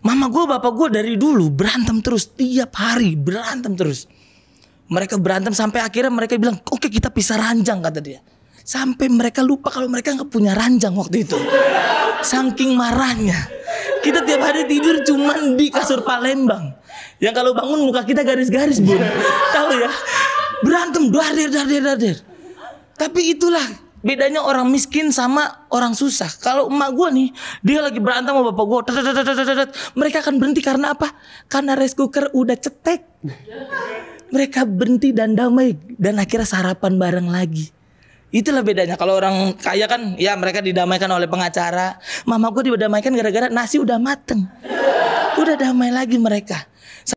Mama gue, bapak gue dari dulu berantem terus tiap hari berantem terus. Mereka berantem sampai akhirnya mereka bilang, oke kita pisah ranjang kata dia. Sampai mereka lupa kalau mereka nggak punya ranjang waktu itu. Saking marahnya. Kita tiap hari tidur cuman di kasur Palembang. Yang kalau bangun muka kita garis-garis bun. Tahu ya? Berantem, darder, darder, darder. Tapi itulah bedanya orang miskin sama orang susah. Kalau emak gue nih, dia lagi berantem sama bapak gue, mereka akan berhenti karena apa? Karena rice cooker udah cetek. Mereka berhenti dan damai dan akhirnya sarapan bareng lagi. Itulah bedanya kalau orang kaya kan ya mereka didamaikan oleh pengacara. Mama gue didamaikan gara-gara nasi udah mateng. Udah damai lagi mereka.